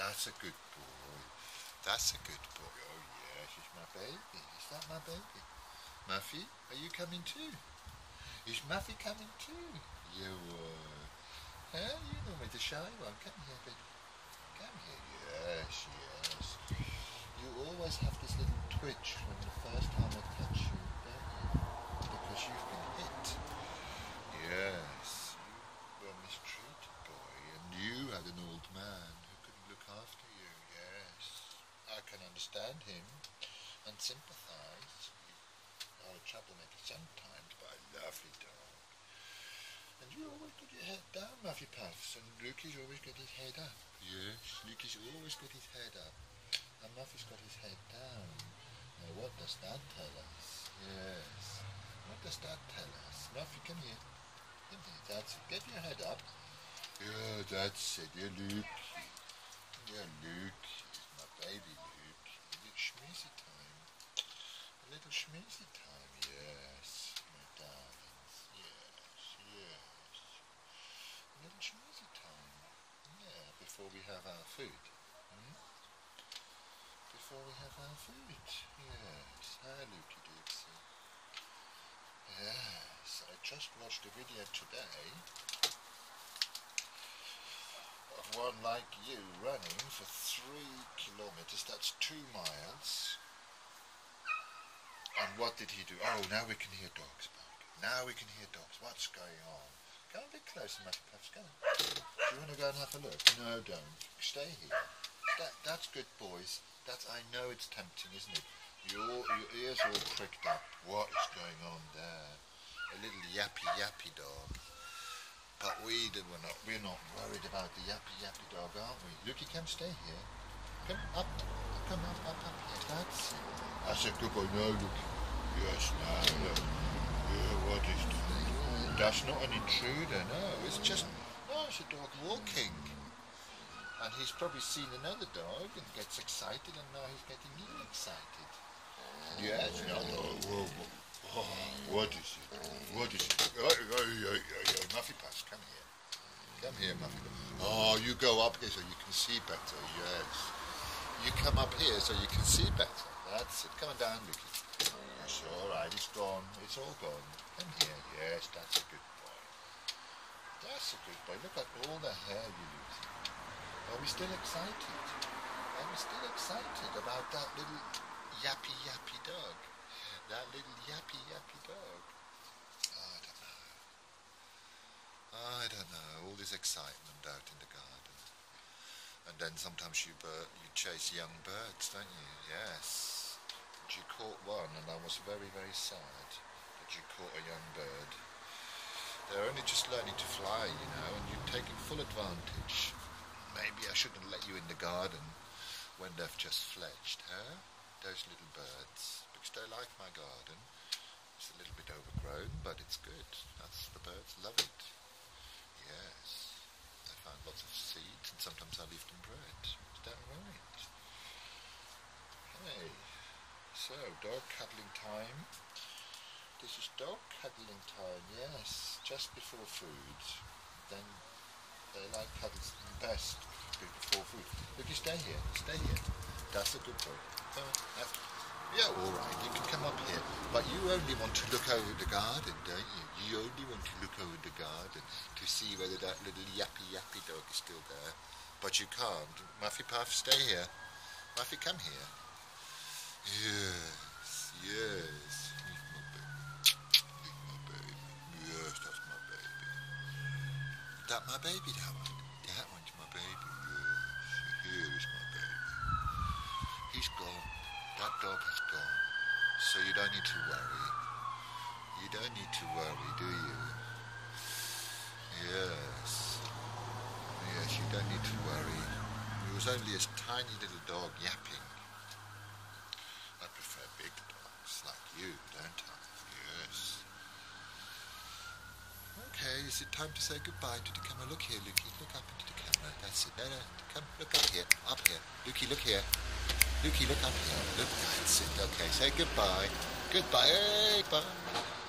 That's a good boy. That's a good boy. Oh yes, it's my baby. Is that my baby? Muffy, are you coming too? Is Muffy coming too? You are. Huh? You know me, the shy one. Come here, baby. Come here. Yes, yes. You always have this little twitch when the first time I touch you, don't you? Because you've been hit. Yes. You were mistreated, boy, and you had an old man look after you. Yes. I can understand him and sympathize. You are a troublemaker sometimes, but a lovely dog. And you always got your head down, Muffy Puffs, and Lukey's always got his head up. Yes, Lukey's always got his head up, and Muffy's got his head down. Now what does that tell us? Yes. What does that tell us? Muffy, come here. Come here, that's it. Get your head up. Yeah, that's it. Yeah, Luke. Yeah, Luke. My baby Luke. A little schmeezy time. A little schmeezy time, yes. My darlings. Yes, yes. A little schmeezy time. Yeah, before we have our food. Hmm? Before we have our food. Yes. Hi, Lukey Dixie. Yes, I just watched a video today one like you running for three kilometers. That's two miles. And what did he do? Oh, now we can hear dogs bark. Now we can hear dogs. What's going on? Go a bit closer, Matty Puffs. Go. Do you want to go and have a look? No, don't. Stay here. That, that's good, boys. That's. I know it's tempting, isn't it? Your, your ears all pricked up. What is going on there? A little yappy yappy dog. But we do, we're not we're not worried about the yappy yappy dog, aren't we? Look, you can stay here. Come up, come up, up, up here. That's it. That's a good boy. No, look. Yes, now look. Yeah, what is that? That's not an intruder. No, it's just no. It's a dog walking. And he's probably seen another dog and gets excited, and now he's getting me excited. Yes, no, no. Oh, what is it? What is it? Oh, oh, oh, oh, oh, Muffy come here. Come here, Muffy. Oh, you go up here so you can see better, yes. You come up here so you can see better. That's it. Come on down, Mickey. That's all right, it's gone. It's all gone. Come here. Yes, that's a good boy. That's a good boy. Look at all the hair you lose. Are we still excited? Are we still excited about that little yappy yappy dog? That little yappy yappy dog. I don't know. I don't know. All this excitement out in the garden. And then sometimes you you chase young birds, don't you? Yes. And you caught one, and I was very, very sad that you caught a young bird. They're only just learning to fly, you know, and you're taking full advantage. Maybe I shouldn't let you in the garden when they've just fledged, huh? Those little birds, because they like my garden. It's a little bit overgrown, but it's good. That's the birds love it. Yes. They find lots of seeds, and sometimes I leave them bread. Is that right? Hey. So, dog cuddling time. This is dog cuddling time, yes. Just before food. Then they like cuddles best before food. Look, you stay here. Stay here. That's a good boy. On. Yeah, all right. You can come up here. But you only want to look over the garden, don't you? You only want to look over the garden to see whether that little yappy yappy dog is still there. But you can't. Muffy Puff, stay here. Muffy, come here. Yes, yes. My baby. My baby. That's my baby. That my baby? That one's my baby. Yes, here is my baby. He's gone. That dog has gone. So you don't need to worry. You don't need to worry, do you? Yes. Yes, you don't need to worry. It was only a tiny little dog yapping. I prefer big dogs like you, don't I? Yes. Okay, is it time to say goodbye to the camera? Look here, Lukey. Look up into the camera. That's it. No, no. Come, look up here. Up here. Lukey, look here. Lukey, look up. Look, that's it. Okay, say goodbye. Goodbye. Bye.